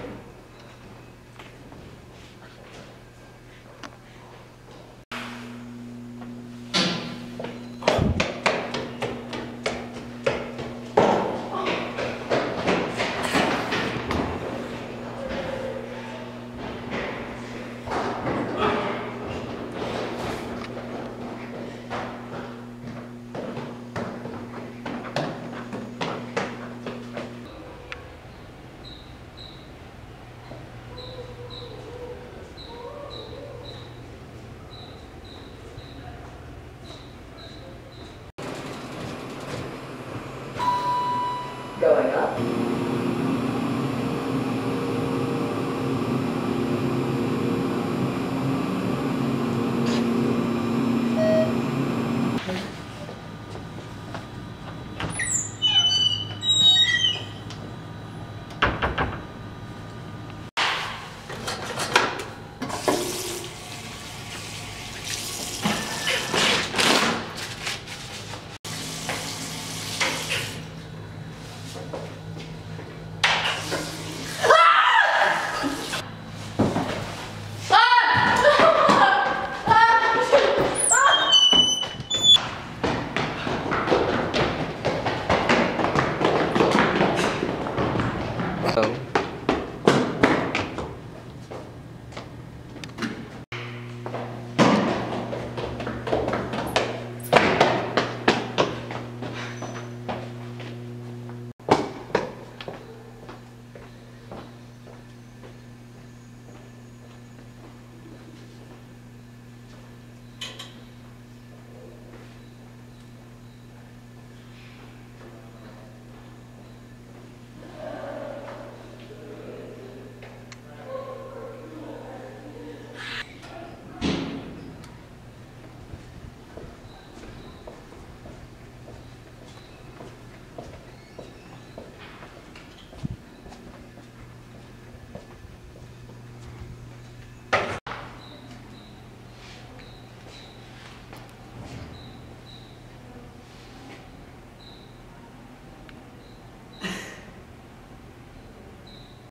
Amen.